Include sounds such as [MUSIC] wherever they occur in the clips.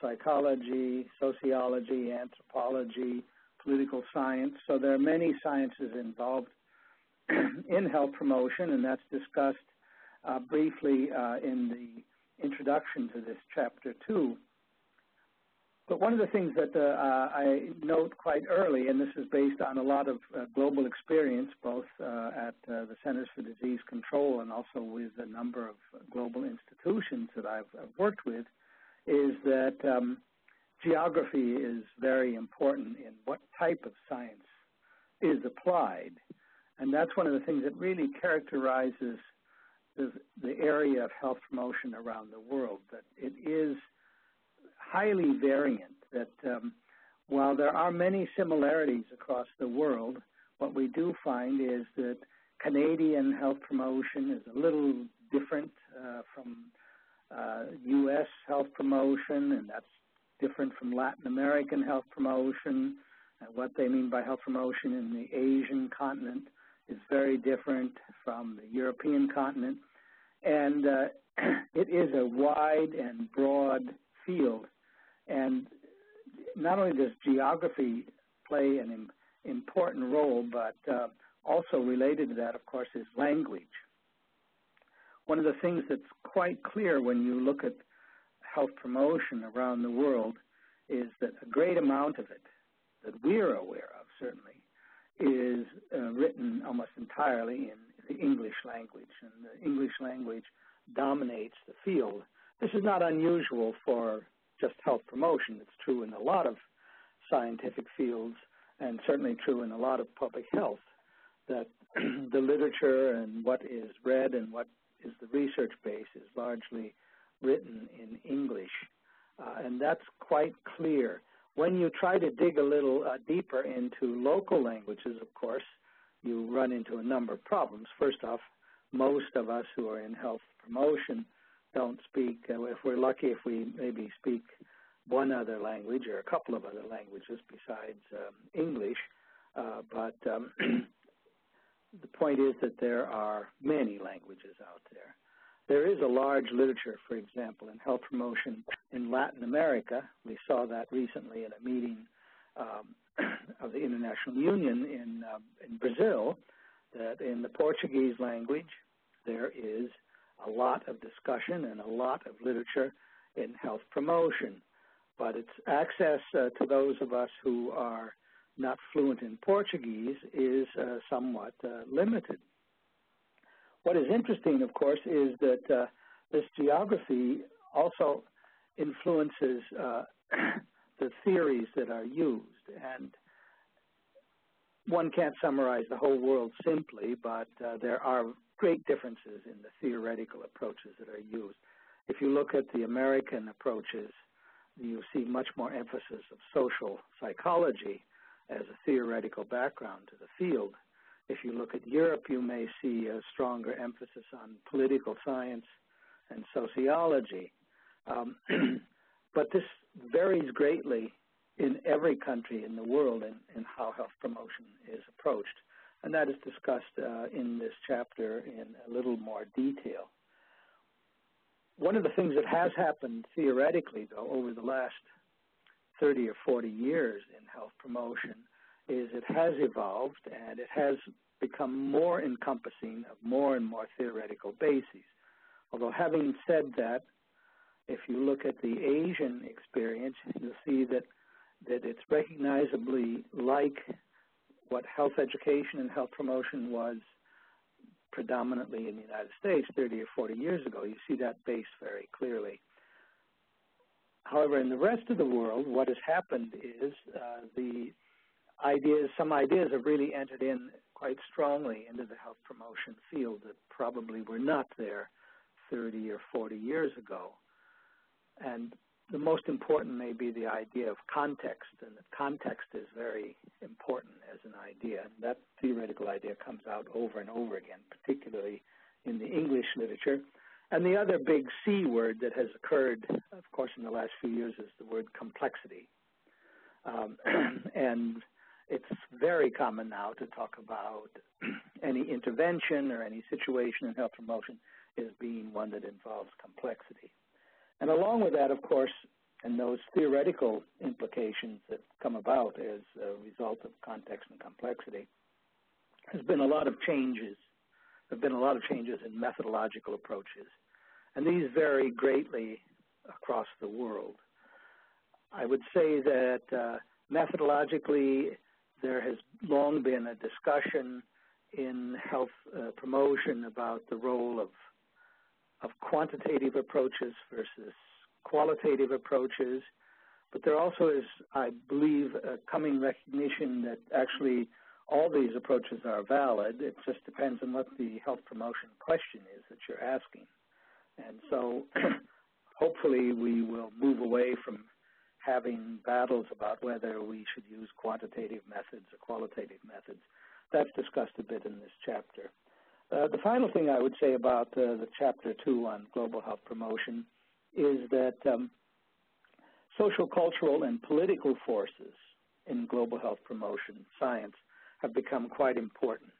psychology, sociology, anthropology, political science. So there are many sciences involved [CLEARS THROAT] in health promotion, and that's discussed uh, briefly uh, in the introduction to this chapter too. But one of the things that uh, I note quite early, and this is based on a lot of uh, global experience, both uh, at uh, the Centers for Disease Control and also with a number of global institutions that I've, I've worked with, is that um, geography is very important in what type of science is applied. And that's one of the things that really characterizes the, the area of health promotion around the world, that it is highly variant, that um, while there are many similarities across the world, what we do find is that Canadian health promotion is a little different uh, from U.S. health promotion, and that's different from Latin American health promotion. What they mean by health promotion in the Asian continent is very different from the European continent. And uh, [CLEARS THROAT] it is a wide and broad field. And not only does geography play an important role, but uh, also related to that, of course, is language. One of the things that's quite clear when you look at health promotion around the world is that a great amount of it that we're aware of, certainly, is uh, written almost entirely in the English language, and the English language dominates the field. This is not unusual for just health promotion. It's true in a lot of scientific fields, and certainly true in a lot of public health, that [CLEARS THROAT] the literature and what is read and what is the research base is largely written in English. Uh, and that's quite clear. When you try to dig a little uh, deeper into local languages, of course, you run into a number of problems. First off, most of us who are in health promotion don't speak, uh, if we're lucky, if we maybe speak one other language or a couple of other languages besides um, English. Uh, but um, [CLEARS THROAT] the point is that there are many languages out there. There is a large literature, for example, in health promotion in Latin America. We saw that recently in a meeting um, [CLEARS THROAT] of the International Union in, uh, in Brazil, that in the Portuguese language there is a lot of discussion and a lot of literature in health promotion. But its access uh, to those of us who are not fluent in Portuguese is uh, somewhat uh, limited. What is interesting, of course, is that uh, this geography also influences uh, [CLEARS THROAT] the theories that are used. And one can't summarize the whole world simply, but uh, there are great differences in the theoretical approaches that are used. If you look at the American approaches, you see much more emphasis of social psychology as a theoretical background to the field. If you look at Europe, you may see a stronger emphasis on political science and sociology. Um, [CLEARS THROAT] but this varies greatly in every country in the world in, in how health promotion is approached. And that is discussed uh, in this chapter in a little more detail. One of the things that has happened theoretically, though, over the last 30 or 40 years in health promotion is it has evolved and it has become more encompassing of more and more theoretical bases. Although having said that, if you look at the Asian experience, you'll see that that it's recognizably like what health education and health promotion was predominantly in the United States 30 or 40 years ago. You see that base very clearly. However, in the rest of the world, what has happened is uh, the ideas, some ideas have really entered in quite strongly into the health promotion field that probably were not there 30 or 40 years ago. And the most important may be the idea of context, and context is very important as an idea. That theoretical idea comes out over and over again, particularly in the English literature. And the other big C word that has occurred, of course, in the last few years is the word complexity. Um, [CLEARS THROAT] and it's very common now to talk about [CLEARS THROAT] any intervention or any situation in health promotion as being one that involves complexity. And along with that, of course, and those theoretical implications that come about as a result of context and complexity. There's been a lot of changes. There have been a lot of changes in methodological approaches, and these vary greatly across the world. I would say that uh, methodologically, there has long been a discussion in health uh, promotion about the role of of quantitative approaches versus qualitative approaches. But there also is, I believe, a coming recognition that actually all these approaches are valid. It just depends on what the health promotion question is that you're asking. And so [CLEARS THROAT] hopefully we will move away from having battles about whether we should use quantitative methods or qualitative methods. That's discussed a bit in this chapter. Uh, the final thing I would say about uh, the chapter two on global health promotion is that um, social, cultural, and political forces in global health promotion science have become quite important.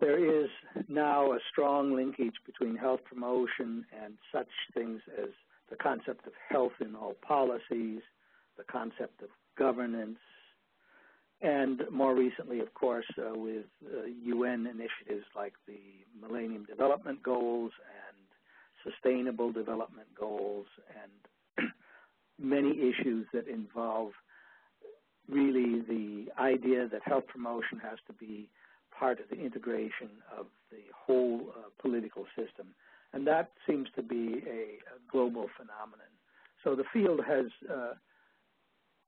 There is now a strong linkage between health promotion and such things as the concept of health in all policies, the concept of governance, and more recently, of course, uh, with uh, UN initiatives like the Millennium Development Goals and Sustainable Development Goals, and [CLEARS THROAT] many issues that involve really the idea that health promotion has to be part of the integration of the whole uh, political system. And that seems to be a, a global phenomenon. So the field has uh,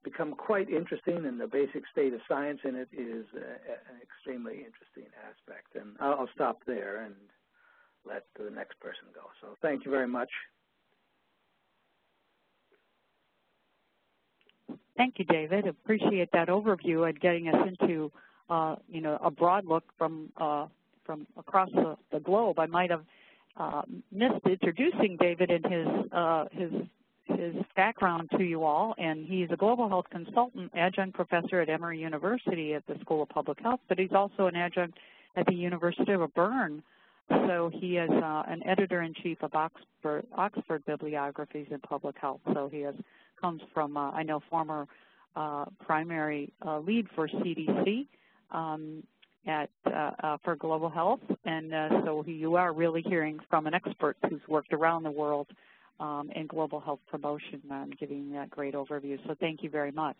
become quite interesting, and the basic state of science in it is a, an extremely interesting aspect. And I'll, I'll stop there and let the next person go. So thank you very much. Thank you, David. Appreciate that overview and getting us into, uh, you know, a broad look from uh, from across the, the, globe. I might have uh, missed introducing David and his uh, his his background to you all, and he's a global health consultant, adjunct professor at Emory University at the School of Public Health, but he's also an adjunct at the University of Bern. So he is uh, an editor-in-chief of Oxford, Oxford Bibliographies in Public Health. So he has, comes from, uh, I know, former uh, primary uh, lead for CDC um, at uh, uh, for global health, and so you are really hearing from an expert who's worked around the world um, in global health promotion and giving that great overview. So thank you very much.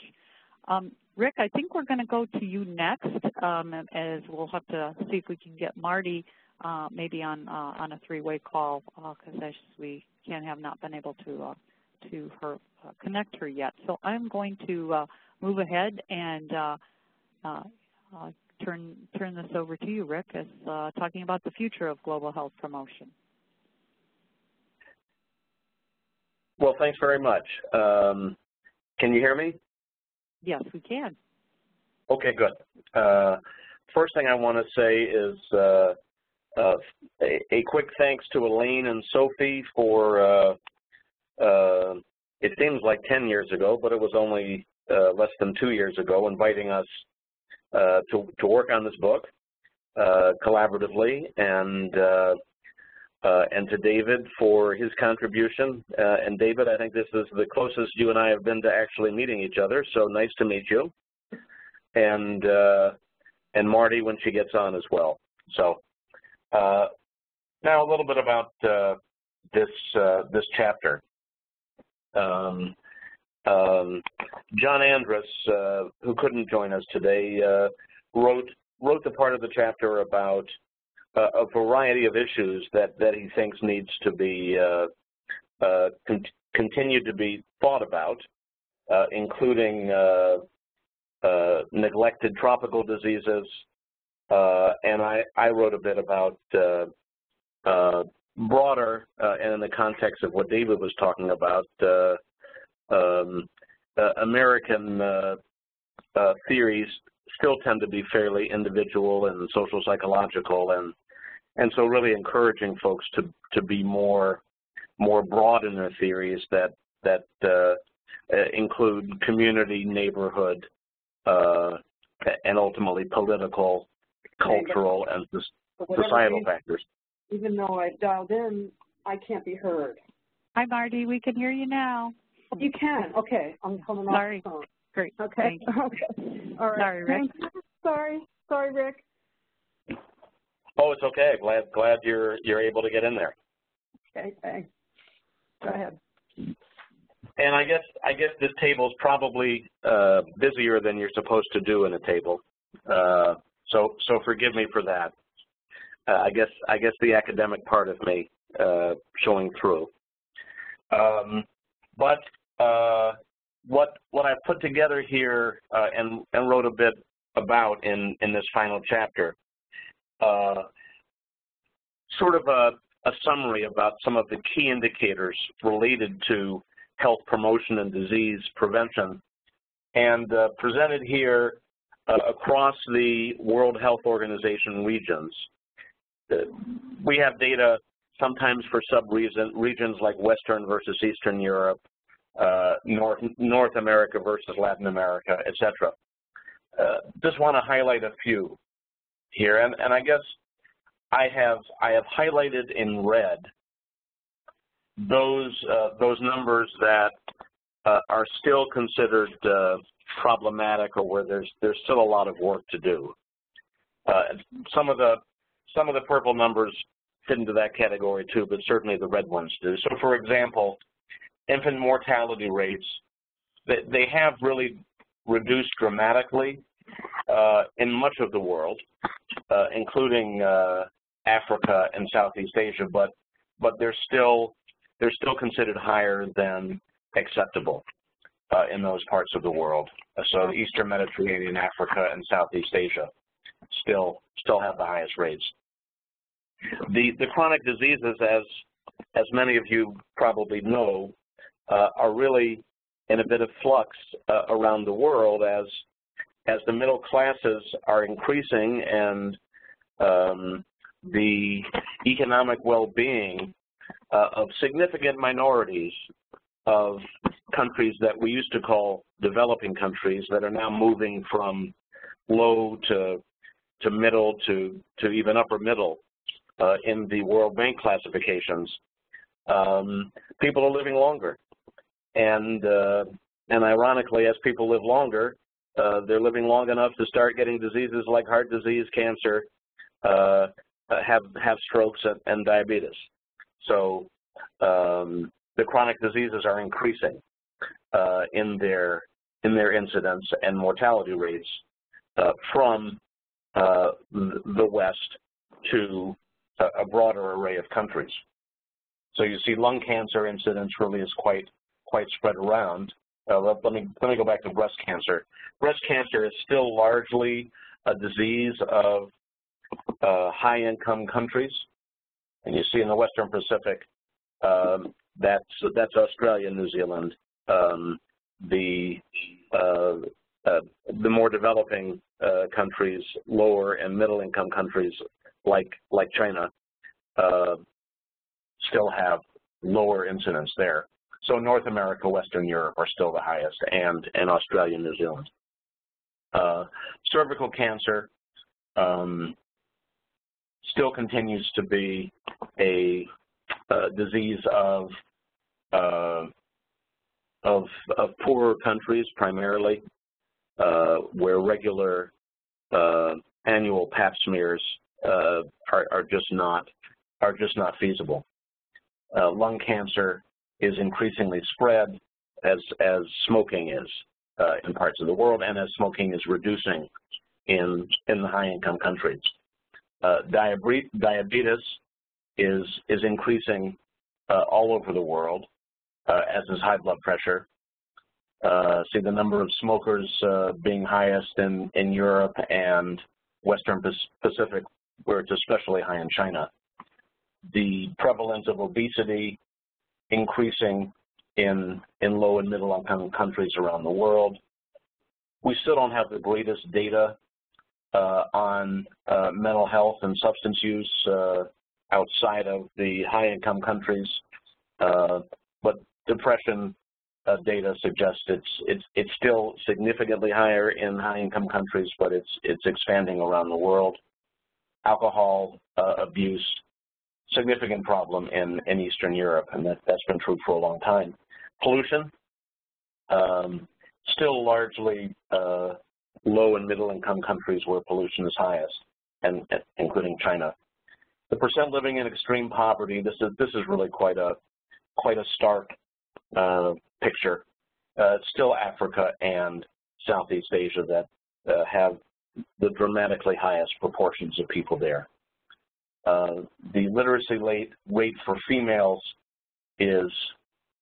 Um, Rick, I think we're going to go to you next, um, as we'll have to see if we can get Marty uh, maybe on uh, on a three-way call because uh, we can have not been able to uh, to her uh, connect her yet. So I'm going to uh, move ahead and turn turn this over to you, Rick, as talking about the future of global health promotion. Well, thanks very much. Um, can you hear me? Yes, we can. Okay, good. Uh, first thing I want to say is uh, uh, a, a, quick thanks to Elaine and SOPHE for, uh, uh, it seems like 10 years ago, but it was only uh, less than two years ago, inviting us to, to work on this book collaboratively. And uh, and to David for his contribution. Uh, and David, I think this is the closest you and I have been to actually meeting each other, so nice to meet you. And uh, and Marty when she gets on as well. So uh, now a little bit about uh, this uh, this chapter. Um, um, John Andrus, who couldn't join us today, wrote wrote the part of the chapter about uh, a variety of issues that, that he thinks needs to be uh, uh, con continued to be thought about, uh, including uh, uh, neglected tropical diseases. and I, I wrote a bit about broader, and in the context of what David was talking about, um, American theories still tend to be fairly individual and social psychological and and so really encouraging folks to to be more more broad in their theories that that uh, uh include community, neighborhood, uh, and ultimately political, cultural, and societal factors. Even though I've dialed in, I can't be heard. Hi, Marty. We can hear you now. You can. Okay. I'm coming off Sorry. the phone. Great. Okay. [LAUGHS] Okay. All right. Sorry, Rick. Sorry. Sorry, Rick. Oh, it's okay. Glad glad you're you're able to get in there. Okay, thanks. Go ahead. And I guess I guess this table is probably uh, busier than you're supposed to do in a table. Uh, so so forgive me for that. Uh, I guess I guess the academic part of me uh, showing through. Um, but what what I put together here uh, and and wrote a bit about in in this final chapter, uh, sort of a, a summary about some of the key indicators related to health promotion and disease prevention, and uh, presented here uh, across the World Health Organization regions. Uh, we have data sometimes for sub-regions like Western versus Eastern Europe, uh, North, North America versus Latin America, et cetera. Uh, just want to highlight a few here, and, and I guess I have I have highlighted in red those uh, those numbers that uh, are still considered uh, problematic or where there's there's still a lot of work to do. Uh, some of the some of the purple numbers fit into that category too, but certainly the red ones do. So, for example, infant mortality rates they, have really reduced dramatically uh, in much of the world, uh, including Africa and Southeast Asia, but but they're still they're still considered higher than acceptable uh, in those parts of the world. So Eastern Mediterranean, Africa, and Southeast Asia still still have the highest rates. The the chronic diseases, as as many of you probably know, uh, are really in a bit of flux uh, around the world as as the middle classes are increasing and um, the economic well-being uh, of significant minorities of countries that we used to call developing countries that are now moving from low to to middle to to even upper middle uh, in the World Bank classifications. Um, people are living longer, and uh, and ironically, as people live longer, uh, they're living long enough to start getting diseases like heart disease, cancer, uh, have have strokes and, and diabetes. So um, the chronic diseases are increasing uh, in their in their incidence and mortality rates uh, from uh, the West to a, broader array of countries. So you see lung cancer incidence really is quite quite spread around. Uh, let me let me go back to breast cancer. Breast cancer is still largely a disease of uh, high-income countries. And you see in the Western Pacific, um, that's that's Australia and New Zealand. Um, the uh, uh, the more developing uh, countries, lower and middle-income countries like like China, uh, still have lower incidence there. So North America, Western Europe are still the highest, and and Australia and New Zealand. Uh, cervical cancer um, still continues to be a, a disease of, uh, of, of poorer countries primarily, uh, where regular uh, annual pap smears uh, are, are, just not are just not feasible. Uh, lung cancer is increasingly spread as as smoking is uh, in parts of the world, and as smoking is reducing in in the high income countries. Uh, diabetes is, is increasing uh, all over the world, uh, as is high blood pressure. Uh, see the number of smokers uh, being highest in, in Europe and Western Pacific, where it's especially high in China. The prevalence of obesity increasing in, in low and middle income countries around the world. We still don't have the greatest data uh, on uh, mental health and substance use uh, outside of the high-income countries, but depression data suggests it's it's it's still significantly higher in high-income countries, but it's it's expanding around the world. Alcohol abuse, significant problem in in Eastern Europe, and that that's been true for a long time. Pollution, um, still largely uh, low and middle income countries where pollution is highest, and including China. The percent living in extreme poverty, this is, this is really quite a, quite a stark uh, picture. Uh, still Africa and Southeast Asia that uh, have the dramatically highest proportions of people there. Uh, the literacy rate, rate for females is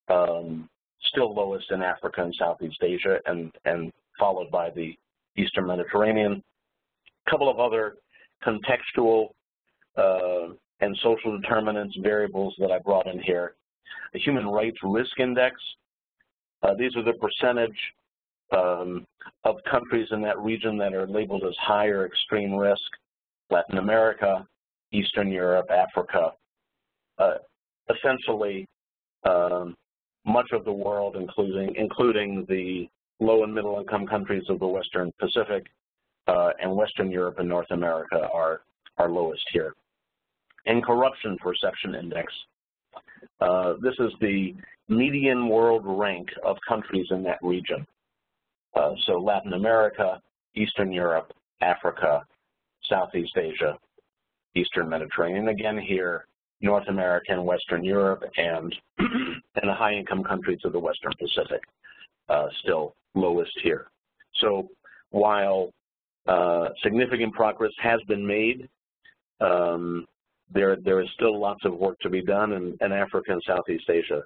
um, still lowest in Africa and Southeast Asia and, and followed by the Eastern Mediterranean. A couple of other contextual uh, and social determinants variables that I brought in here. The Human Rights Risk Index, uh, these are the percentage um, of countries in that region that are labeled as higher extreme risk, Latin America, Eastern Europe, Africa. Uh, essentially, um, much of the world, including, including the low and middle income countries of the Western Pacific uh, and Western Europe and North America are, are lowest here. And corruption perception index. Uh, this is the median world rank of countries in that region. Uh, so Latin America, Eastern Europe, Africa, Southeast Asia, Eastern Mediterranean. Again here, North America and Western Europe and, [CLEARS THROAT] and the high-income countries of the Western Pacific, uh, still lowest here. So while uh, significant progress has been made, um, there, there is still lots of work to be done, and, and Africa and Southeast Asia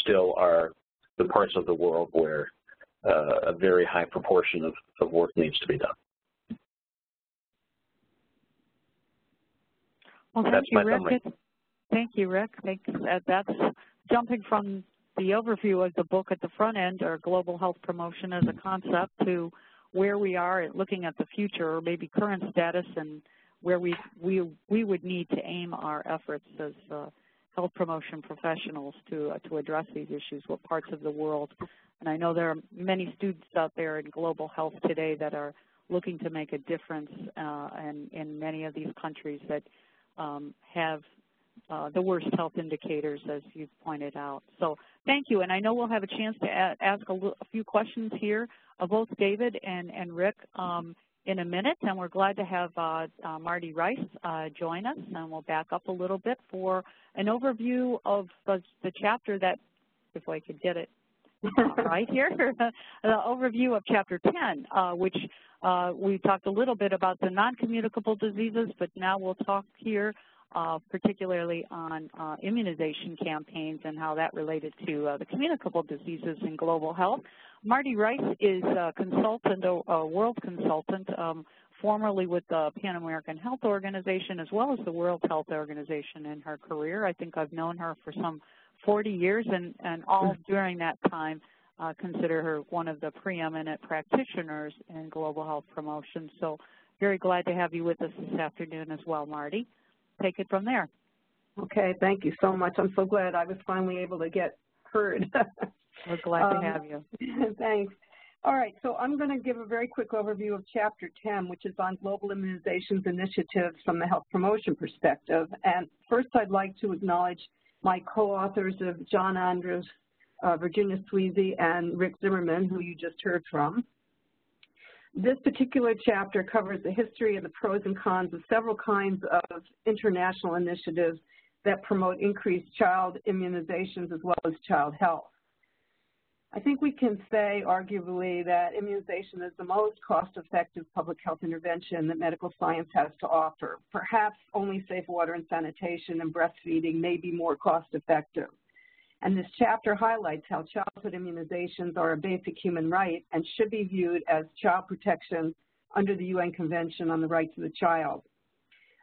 still are the parts of the world where uh, a very high proportion of, of work needs to be done. Well, thank you, Rick. Thank you, Rick. Thank, that's jumping from the overview of the book at the front end, or global health promotion as a concept, to where we are at looking at the future, or maybe current status, and where we we we would need to aim our efforts as uh, health promotion professionals to uh, to address these issues. What parts of the world, and I know there are many students out there in global health today that are looking to make a difference, uh, and in many of these countries that um, have uh, the worst health indicators, as you've pointed out. So thank you, and I know we'll have a chance to ask a, a, few questions here of both David and, and Rick um, in a minute, and we're glad to have uh, uh, Marty Rice uh, join us, and we'll back up a little bit for an overview of the, the chapter that, if I could get it [LAUGHS] right here, [LAUGHS] the overview of Chapter 10, uh, which uh, we talked a little bit about the non-communicable diseases, but now we'll talk here uh, particularly on uh, immunization campaigns and how that related to uh, the communicable diseases in global health. Marty Rice is a consultant, a world consultant, um, formerly with the Pan American Health Organization as well as the World Health Organization in her career. I think I've known her for some 40 years and, and all during that time uh, consider her one of the preeminent practitioners in global health promotion. So very glad to have you with us this afternoon as well, Marty take it from there. Okay, thank you so much. I'm so glad I was finally able to get heard. [LAUGHS] We're glad um, to have you. [LAUGHS] thanks. All right, so I'm going to give a very quick overview of Chapter 10, which is on global immunizations initiatives from the health promotion perspective. And first, I'd like to acknowledge my co-authors of John Andrus, uh, Virginia Sweezy, and Rick Zimmerman, who you just heard from. This particular chapter covers the history and the pros and cons of several kinds of international initiatives that promote increased child immunizations as well as child health. I think we can say, arguably, that immunization is the most cost-effective public health intervention that medical science has to offer. Perhaps only safe water and sanitation and breastfeeding may be more cost-effective. And this chapter highlights how childhood immunizations are a basic human right and should be viewed as child protection under the UN Convention on the Rights of the Child.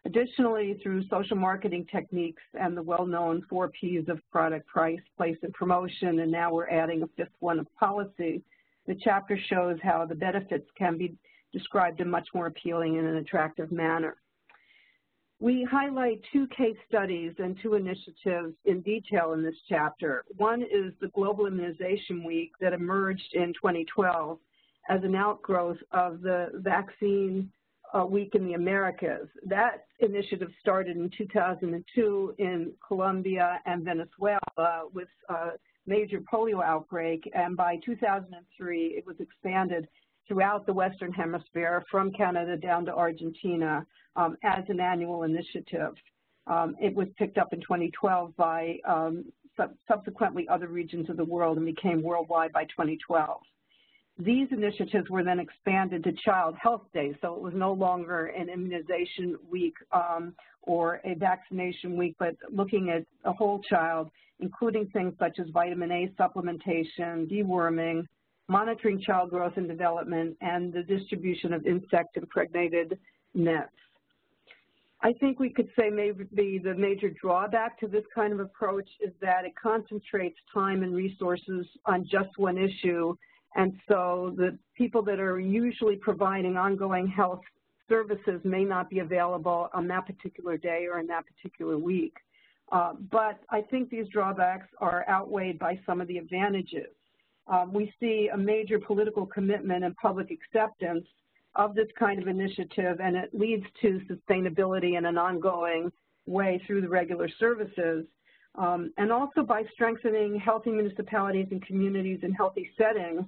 Additionally, through social marketing techniques and the well-known four Ps of product, price, place, and promotion, and now we're adding a fifth one of policy, the chapter shows how the benefits can be described in much more appealing and an attractive manner. We highlight two case studies and two initiatives in detail in this chapter. One is the Global Immunization Week that emerged in 2012 as an outgrowth of the Vaccine uh, Week in the Americas. That initiative started in 2002 in Colombia and Venezuela with a major polio outbreak, and by 2003, it was expanded throughout the Western Hemisphere from Canada down to Argentina um, as an annual initiative. Um, it was picked up in 2012 by um, sub subsequently other regions of the world and became worldwide by 2012. These initiatives were then expanded to Child Health Day, so it was no longer an immunization week um, or a vaccination week, but looking at a whole child, including things such as vitamin A supplementation, deworming, monitoring child growth and development, and the distribution of insect-impregnated nets. I think we could say maybe the major drawback to this kind of approach is that it concentrates time and resources on just one issue, and so the people that are usually providing ongoing health services may not be available on that particular day or in that particular week. Uh, but I think these drawbacks are outweighed by some of the advantages. Um, we see a major political commitment and public acceptance of this kind of initiative, and it leads to sustainability in an ongoing way through the regular services. Um, and also by strengthening healthy municipalities and communities in healthy settings,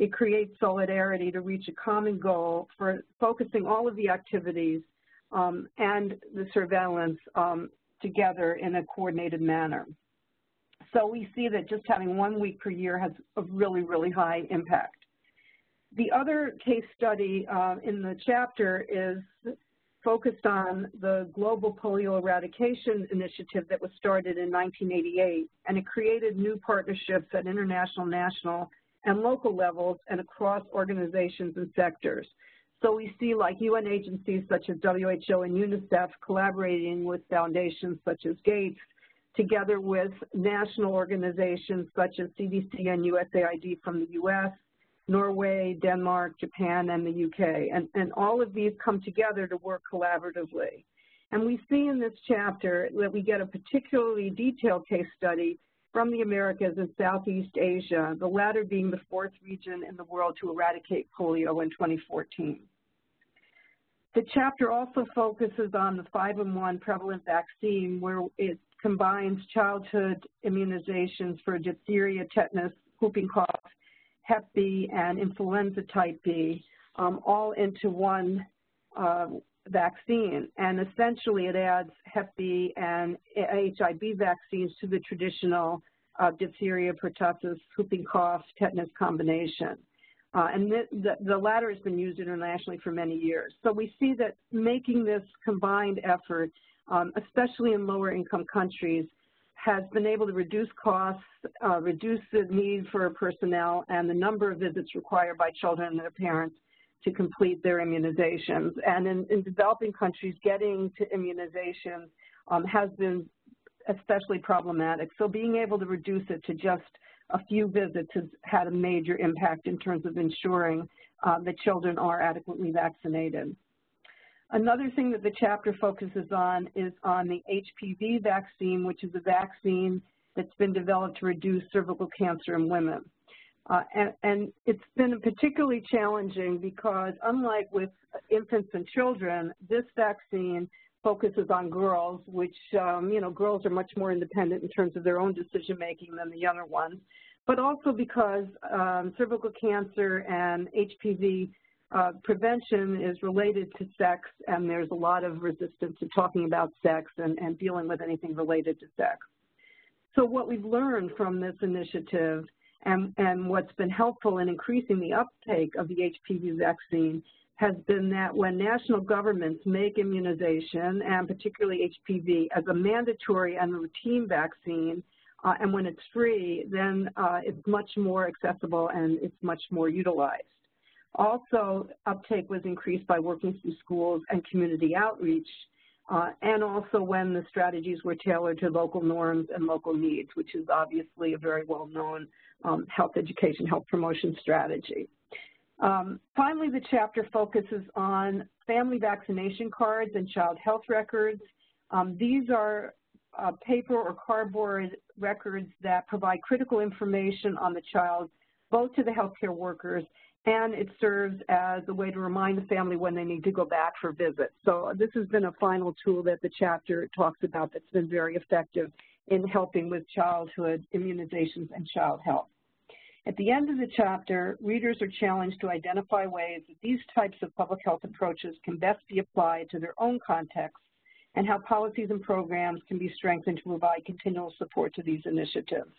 it creates solidarity to reach a common goal for focusing all of the activities um, and the surveillance um, together in a coordinated manner. So we see that just having one week per year has a really, really high impact. The other case study uh, in the chapter is focused on the Global Polio Eradication Initiative that was started in 1988, and it created new partnerships at international, national, and local levels and across organizations and sectors. So we see like UN agencies such as WHO and UNICEF collaborating with foundations such as Gates, together with national organizations such as CDC and USAID from the US, Norway, Denmark, Japan, and the UK. And, and all of these come together to work collaboratively. And we see in this chapter that we get a particularly detailed case study from the Americas and Southeast Asia, the latter being the fourth region in the world to eradicate polio in 2014. The chapter also focuses on the 5-in-1 pentavalent vaccine where it combines childhood immunizations for diphtheria, tetanus, whooping cough, Hep B, and influenza type B, um, all into one uh, vaccine. And essentially it adds Hep B and Hib vaccines to the traditional uh, diphtheria, pertussis, whooping cough, tetanus combination. Uh, and the, the, latter has been used internationally for many years. So we see that making this combined effort, um, especially in lower income countries, has been able to reduce costs, uh, reduce the need for personnel, and the number of visits required by children and their parents to complete their immunizations. And in, in developing countries, getting to immunization um, has been especially problematic. So being able to reduce it to just a few visits has had a major impact in terms of ensuring uh, that children are adequately vaccinated. Another thing that the chapter focuses on is on the HPV vaccine, which is a vaccine that's been developed to reduce cervical cancer in women. Uh, and, and, it's been particularly challenging because unlike with infants and children, this vaccine focuses on girls, which, um, you know, girls are much more independent in terms of their own decision making than the younger ones, but also because um, cervical cancer and HPV uh, prevention is related to sex, and there's a lot of resistance to talking about sex and, and dealing with anything related to sex. So what we've learned from this initiative and, and what's been helpful in increasing the uptake of the HPV vaccine has been that when national governments make immunization, and particularly HPV, as a mandatory and routine vaccine, uh, and when it's free, then uh, it's much more accessible and it's much more utilized. Also, uptake was increased by working through schools and community outreach, uh, and also when the strategies were tailored to local norms and local needs, which is obviously a very well-known um, health education, health promotion strategy. Um, finally, the chapter focuses on family vaccination cards and child health records. Um, these are uh, paper or cardboard records that provide critical information on the child, both to the healthcare workers and it serves as a way to remind the family when they need to go back for visits. So this has been a final tool that the chapter talks about that's been very effective in helping with childhood immunizations and child health. At the end of the chapter, readers are challenged to identify ways that these types of public health approaches can best be applied to their own context and how policies and programs can be strengthened to provide continual support to these initiatives.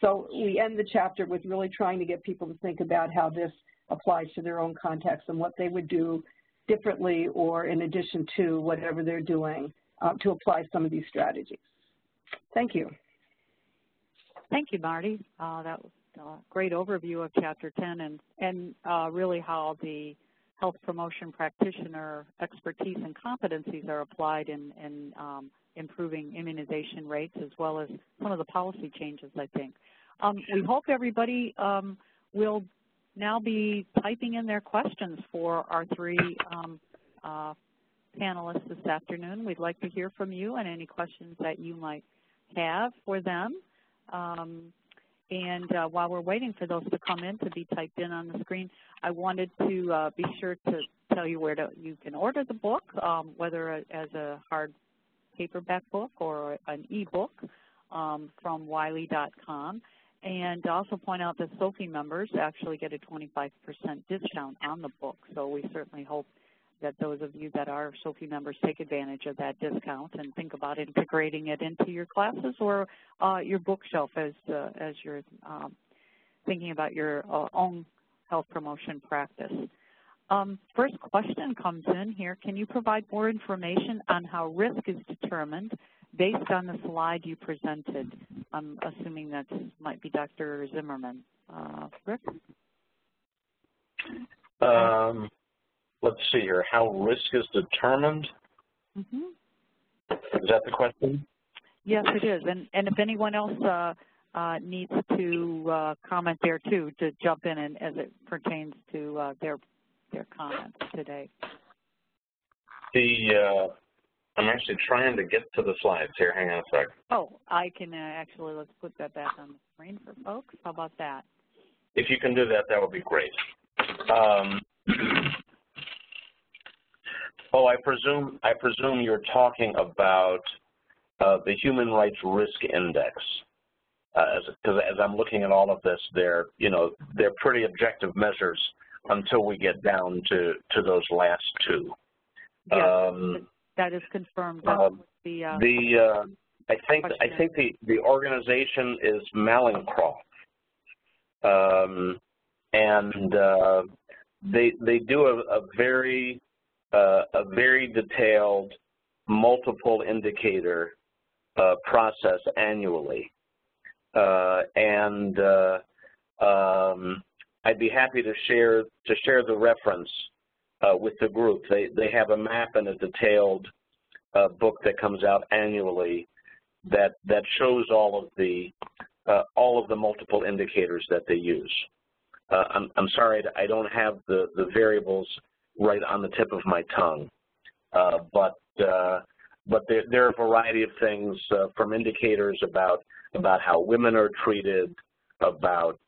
So we end the chapter with really trying to get people to think about how this applies to their own context and what they would do differently or in addition to whatever they're doing uh, to apply some of these strategies. Thank you. Thank you, Marty. Uh, that was a great overview of Chapter 10 and, and uh, really how the health promotion practitioner expertise and competencies are applied in, in um, improving immunization rates as well as some of the policy changes, I think. Um, we hope everybody um, will now be typing in their questions for our three um, uh, panelists this afternoon. We'd like to hear from you and any questions that you might have for them. Um, and uh, while we're waiting for those to come in to be typed in on the screen, I wanted to uh, be sure to tell you where to, you can order the book, um, whether as a hard paperback book or an e-book um, from Wiley.com. And also point out that SOPHE members actually get a 25% discount on the book. So we certainly hope that those of you that are SOPHE members take advantage of that discount and think about integrating it into your classes or uh, your bookshelf as, uh, as you're um, thinking about your uh, own health promotion practice. Um, first question comes in here. Can you provide more information on how risk is determined based on the slide you presented? I'm assuming that might be Dr. Zimmerman. Uh, Rick? Um, let's see here, how risk is determined? Mm -hmm. Is that the question? Yes, it is. And, and if anyone else uh, uh, needs to uh, comment there too, to jump in and, as it pertains to uh, their their comments today. The uh, I'm actually trying to get to the slides here. Hang on a sec. Oh, I can uh, actually let's put that back on the screen for folks. How about that? If you can do that, that would be great. Um, oh, I presume I presume you're talking about uh, the Human Rights Risk Index. Because uh, as, as I'm looking at all of this, they're you know they're pretty objective measures until we get down to to those last two. Yes, um, that is confirmed. Um, the uh, the uh, I think I think the the organization is Maplecroft, um, and uh, they they do a, a very uh, a very detailed multiple indicator uh, process annually, uh, and um, I'd be happy to share to share the reference uh, with the group. They they have a map and a detailed uh, book that comes out annually that that shows all of the uh, all of the multiple indicators that they use. Uh, I'm I'm sorry I don't have the the variables right on the tip of my tongue, uh, but uh, but there, there, are a variety of things from indicators about about how women are treated, about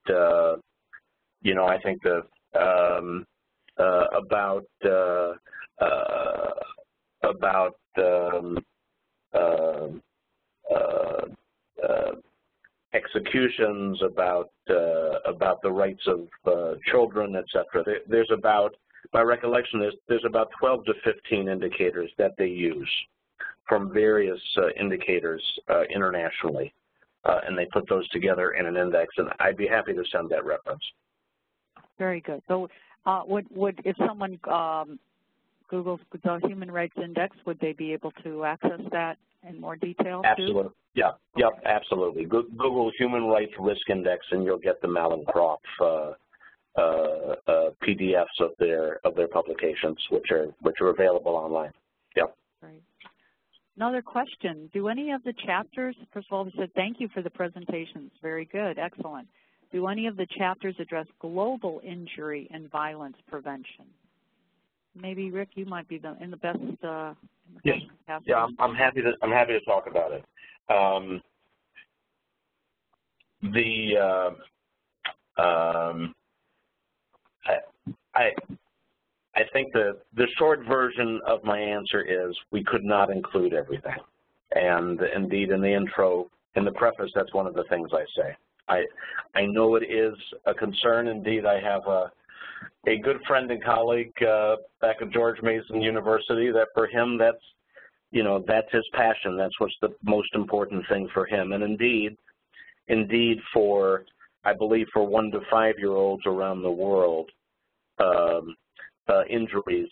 you know, I think the um, uh, about uh, uh, about um, um uh, uh, executions, about uh, about the rights of children, etc. There, there's about, my recollection is, there's about 12 to 15 indicators that they use from various indicators internationally, and they put those together in an index, and I'd be happy to send that reference. Very good. So uh, would, would if someone um, Googles the Human Rights Index, would they be able to access that in more detail? Absolutely. Too? Yeah. Yep. Absolutely. Google Human Rights Risk Index, and you'll get the Maplecroft uh, uh, uh, PDFs of their of their publications, which are which are available online. Yep. Great. Another question: Do any of the chapters? First of all, we said thank you for the presentations. Very good. Excellent. Do any of the chapters address global injury and violence prevention? Maybe Rick, you might be the, in the best. Uh, in the yes. Best yeah, I'm, I'm, happy to. I'm happy to talk about it. Um, the uh, um, I, I I think the the short version of my answer is we could not include everything, and indeed in the intro in the preface, that's one of the things I say. I I know it is a concern. Indeed, I have a a good friend and colleague uh, back at George Mason University that for him that's you know that's his passion. That's what's the most important thing for him. And indeed, indeed for I believe for one to five year olds around the world, um, uh, injuries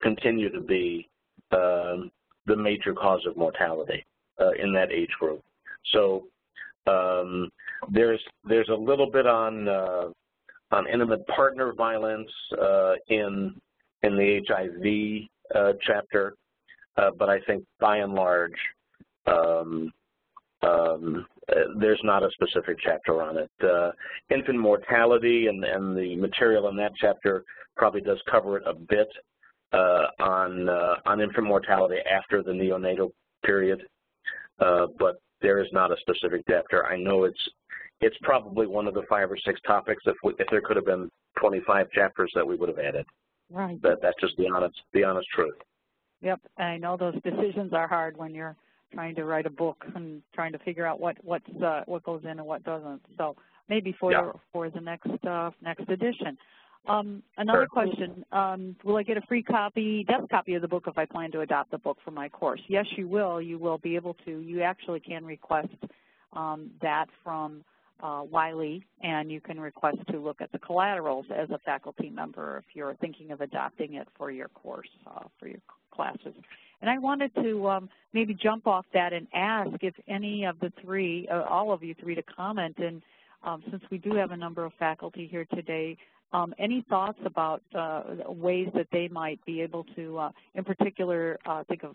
continue to be um, the major cause of mortality uh, in that age group. So um, there's there's a little bit on uh, on intimate partner violence uh, in in the HIV uh, chapter, uh, but I think by and large um, um, there's not a specific chapter on it. Uh, infant mortality and, and the material in that chapter probably does cover it a bit uh, on on infant mortality after the neonatal period, but there is not a specific chapter. I know it's it's probably one of the five or six topics. If we, if there could have been 25 chapters that we would have added. Right. That that's just the honest the honest truth. Yep, I know those decisions are hard when you're trying to write a book and trying to figure out what what's uh, what goes in and what doesn't. So maybe for yeah. for the next uh, next edition. Um, another sure. question, um, will I get a free copy, desk copy of the book if I plan to adopt the book for my course? Yes, you will. You will be able to. You actually can request um, that from uh, Wiley, and you can request to look at the collaterals as a faculty member if you're thinking of adopting it for your course, uh, for your classes. And I wanted to um, maybe jump off that and ask if any of the three, uh, all of you three, to comment. And um, since we do have a number of faculty here today, um, any thoughts about uh, ways that they might be able to, uh, in particular, uh, think of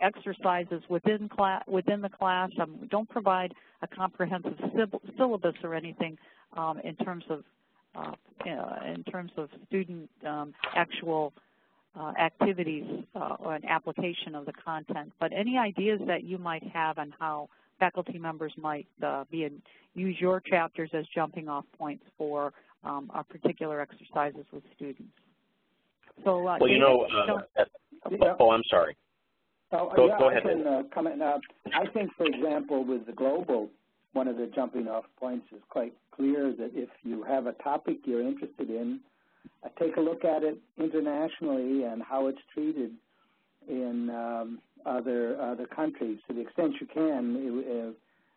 exercises within class within the class. Um, we don't provide a comprehensive syllabus or anything um, in terms of uh, in terms of student um, actual uh, activities uh, or an application of the content. But any ideas that you might have on how faculty members might uh, be in, use your chapters as jumping off points for um, our particular exercises with students. So, uh, well, you know, uh, yeah. oh, I'm sorry. Oh, go, yeah, go ahead. I can uh, comment. Uh, I think, for example, with the global, one of the jumping off points is quite clear that if you have a topic you're interested in, take a look at it internationally and how it's treated in um, other other countries to the extent you can.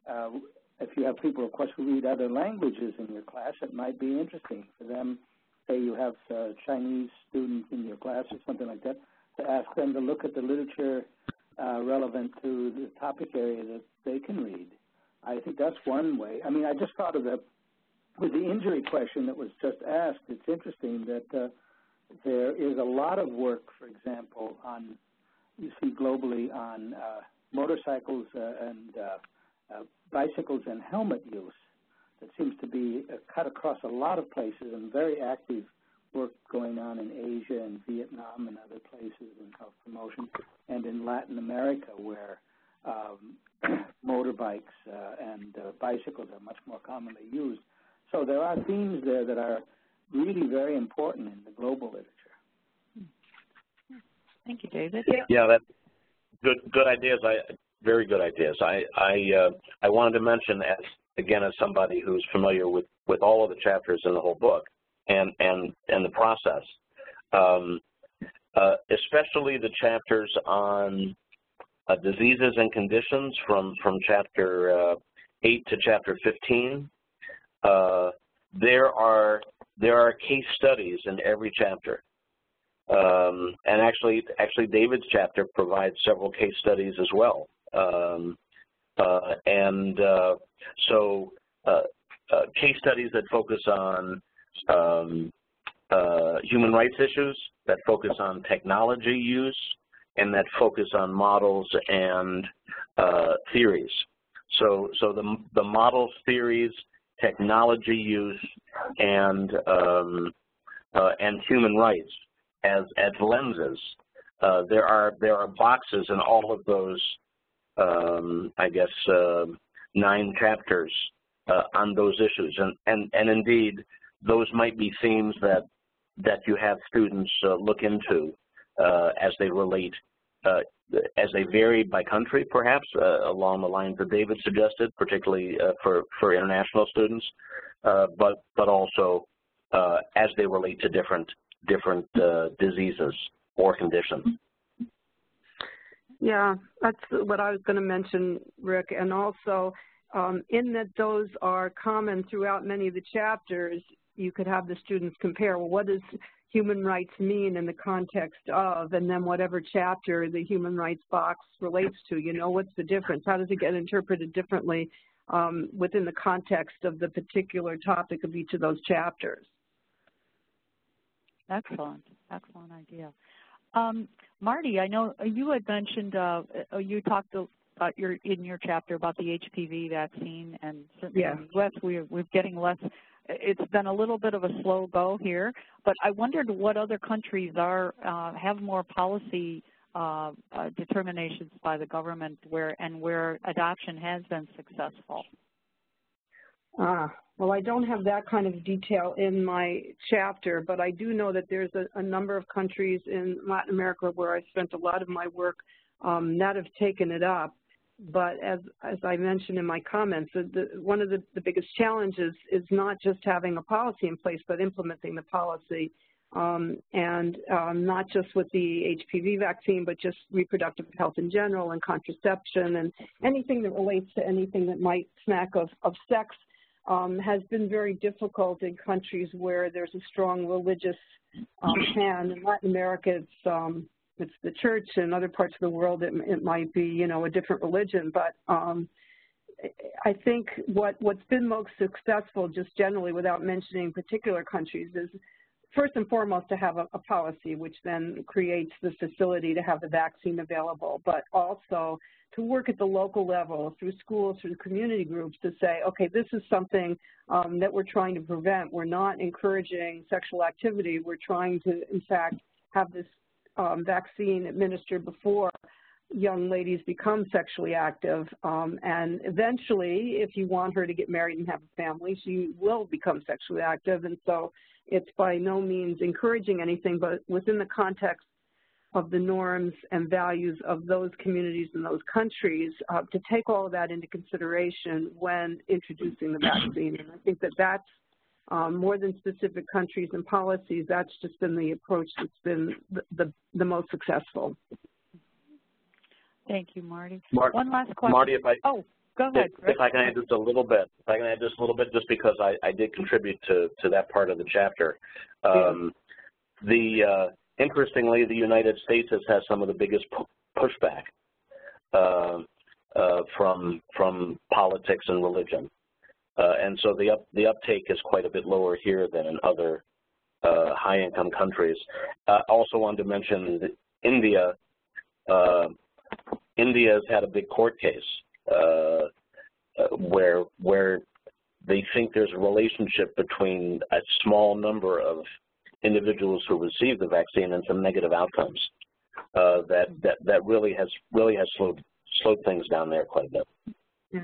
Uh, if you have people, of course, who read other languages in your class, it might be interesting for them. Say you have uh, Chinese students in your class or something like that, to ask them to look at the literature uh, relevant to the topic area that they can read. I think that's one way. I mean, I just thought of the with the injury question that was just asked. It's interesting that uh, there is a lot of work, for example, on you see globally on uh, motorcycles uh, and uh, uh, bicycles and helmet use that seems to be cut across a lot of places and very active work going on in Asia and Vietnam and other places in health promotion, and in Latin America where um, [CLEARS THROAT] motorbikes and bicycles are much more commonly used. So there are themes there that are really very important in the global literature. Thank you, David. Yeah, that's good. Good ideas. I very good ideas. I I uh, I wanted to mention as again as somebody who's familiar with with all of the chapters in the whole book and and and the process, um, uh, especially the chapters on uh, diseases and conditions from from chapter uh, eight to chapter fifteen. Uh, there are there are case studies in every chapter um, and actually, actually, David's chapter provides several case studies as well. Um, uh, and uh, so, uh, uh case studies that focus on um, human rights issues, that focus on technology use, and that focus on models and theories. So, so the the models, theories, technology use, and um, and human rights as as lenses. Uh, there are there are boxes in all of those, um, I guess, uh, nine chapters uh, on those issues, and and and indeed, those might be themes that that you have students uh, look into uh, as they relate uh, as they vary by country, perhaps, uh, along the lines that David suggested, particularly uh, for, for international students, uh, but, but also uh, as they relate to different, different uh, diseases or conditions. Yeah, that's what I was going to mention, Rick. And also, um, in that those are common throughout many of the chapters, you could have the students compare, well, what does human rights mean in the context of, and then whatever chapter the human rights box relates to, you know, what's the difference? How does it get interpreted differently um, within the context of the particular topic of each of those chapters? Excellent, excellent idea. Um, Marty, I know you had mentioned, uh, uh you talked about your, in your chapter about the HPV vaccine, and certainly yeah. in the U.S. we're, we're getting less it's been a little bit of a slow go here, but I wondered what other countries are uh, have more policy uh, uh, determinations by the government where and where adoption has been successful. Ah, well, I don't have that kind of detail in my chapter, but I do know that there's a, a number of countries in Latin America where I spent a lot of my work um, that have taken it up but as, as I mentioned in my comments, the, one of the, the biggest challenges is not just having a policy in place, but implementing the policy. Um, and um, not just with the HPV vaccine, but just reproductive health in general and contraception and anything that relates to anything that might smack of, of sex um, has been very difficult in countries where there's a strong religious um, hand. In Latin America, it's um, it's the church and other parts of the world it, it might be you know a different religion but um, I think what what's been most successful just generally without mentioning particular countries is first and foremost to have a, a, policy which then creates the facility to have the vaccine available but also to work at the local level through schools through community groups to say okay this is something um, that we're trying to prevent. We're not encouraging sexual activity. We're trying to in fact have this um, vaccine administered before young ladies become sexually active. Um, and eventually, if you want her to get married and have a family, she will become sexually active. And so it's by no means encouraging anything, but within the context of the norms and values of those communities and those countries uh, to take all of that into consideration when introducing the vaccine. And I think that that's more than specific countries and policies, that's just been the approach that's been the, the, the most successful. Thank you, Marty. Mar One last question. Marty, if I, oh, go ahead. If, if, I can add just a little bit, if I can add just a little bit, just because I, I did contribute to, to that part of the chapter. Um, yeah. The uh, interestingly, the United States has had some of the biggest pushback uh, uh, from from politics and religion. Uh, and so the, up, the uptake is quite a bit lower here than in other uh, high-income countries. Uh, also wanted to mention that India, uh, India has had a big court case uh, uh, where, where they think there's a relationship between a small number of individuals who receive the vaccine and some negative outcomes. that, that, that really has, really has slowed, slowed things down there quite a bit. Yeah.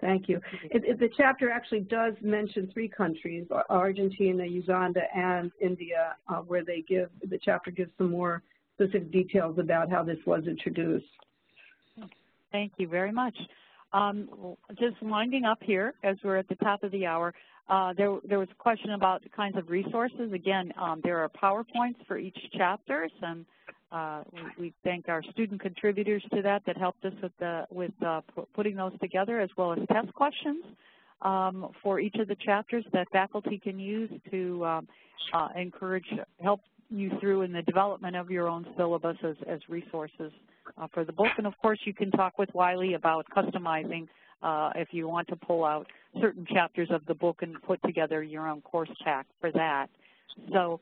Thank you. It, it, the chapter actually does mention three countries, Argentina, Uganda, and India, uh, where they give, the chapter gives some more specific details about how this was introduced. Thank you very much. Um, just winding up here as we're at the top of the hour, uh, there, there was a question about the kinds of resources. Again, um, there are PowerPoints for each chapter, and uh, we, we, thank our student contributors to that that helped us with, the, with uh, putting those together, as well as test questions um, for each of the chapters that faculty can use to um, uh, encourage, help you through in the development of your own syllabus as, as resources uh, for the book. And of course, you can talk with Wiley about customizing uh, if you want to pull out certain chapters of the book and put together your own course pack for that. So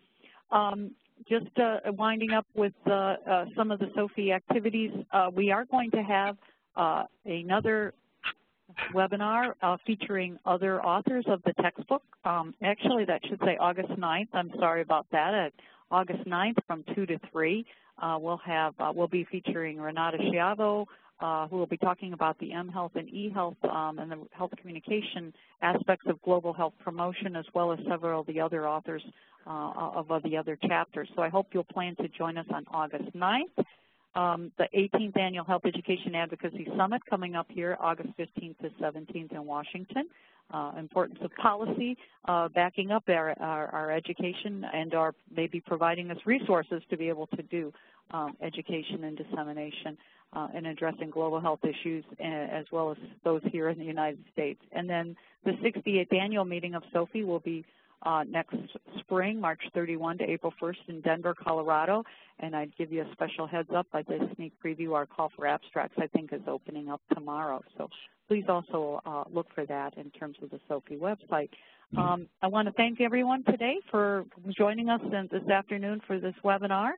um, just uh, winding up with uh, some of the SOPHE activities, uh, we are going to have uh, another webinar uh, featuring other authors of the textbook. Um, actually, that should say August 9th. I'm sorry about that. At August 9th from 2 to 3, we'll have we'll be featuring Renata Schiavo, uh, who will be talking about the mHealth and eHealth um, and the health communication aspects of global health promotion, as well as several of the other authors uh, of, of the other chapters. So I hope you'll plan to join us on August 9th. um, the 18th Annual Health Education Advocacy Summit coming up here August 15th to 17th in Washington. Uh, importance of policy, uh, backing up our, our, our, education and are maybe providing us resources to be able to do um, education and dissemination in addressing global health issues as well as those here in the United States. And then the 68th annual meeting of SOPHE will be uh, next spring, March 31 to April 1st in Denver, Colorado. And I'd give you a special heads up by this sneak preview. Our call for abstracts, I think, is opening up tomorrow. So please also uh, look for that in terms of the SOPHE website. Um, I want to thank everyone today for joining us this afternoon for this webinar.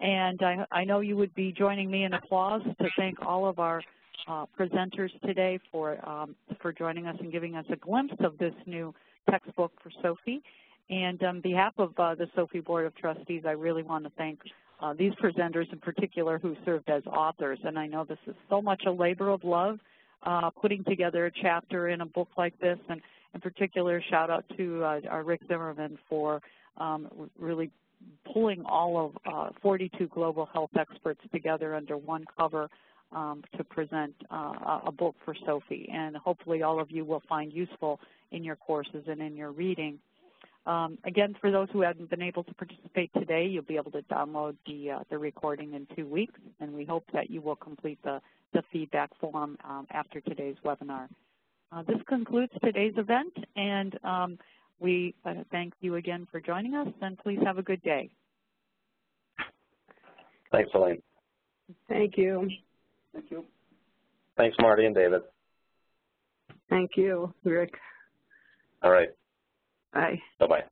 And I, I know you would be joining me in applause to thank all of our uh, presenters today for, um, for joining us and giving us a glimpse of this new textbook for SOPHE. And on behalf of uh, the SOPHE Board of Trustees, I really want to thank uh, these presenters in particular who served as authors. And I know this is so much a labor of love, uh, putting together a chapter in a book like this. And in particular, shout out to uh, our Rick Zimmerman for um, really pulling all of uh, 42 global health experts together under one cover um, to present uh, a book for SOPHE. And hopefully all of you will find useful in your courses and in your reading. Um, again, for those who haven't been able to participate today, you'll be able to download the, uh, the recording in two weeks, and we hope that you will complete the, the feedback form um, after today's webinar. Uh, this concludes today's event, and um, we uh, thank you again for joining us, and please have a good day. Thanks, Elaine. Thank you. Thank you. Thanks, Marty and David. Thank you, Rick. All right. Bye. Bye-bye.